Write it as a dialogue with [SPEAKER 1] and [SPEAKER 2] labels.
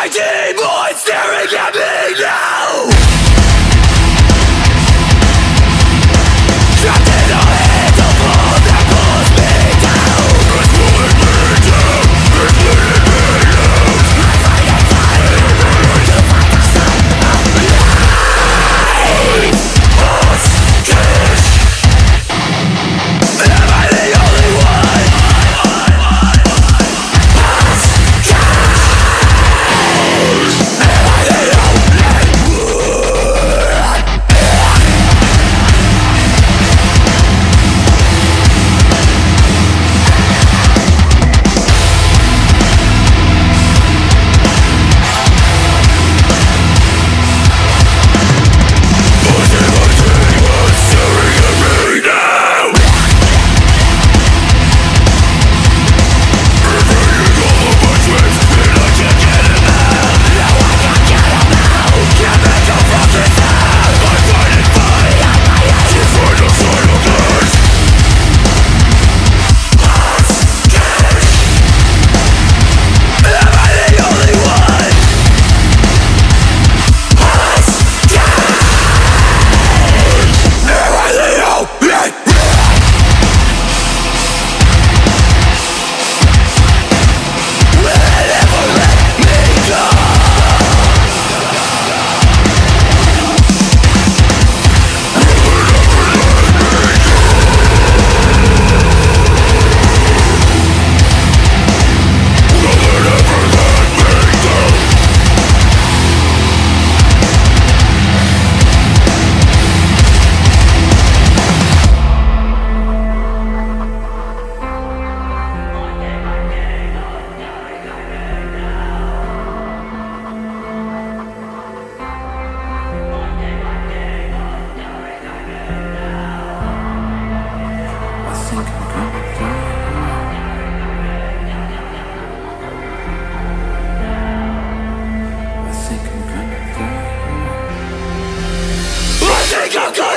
[SPEAKER 1] My demons staring at me now! go, go.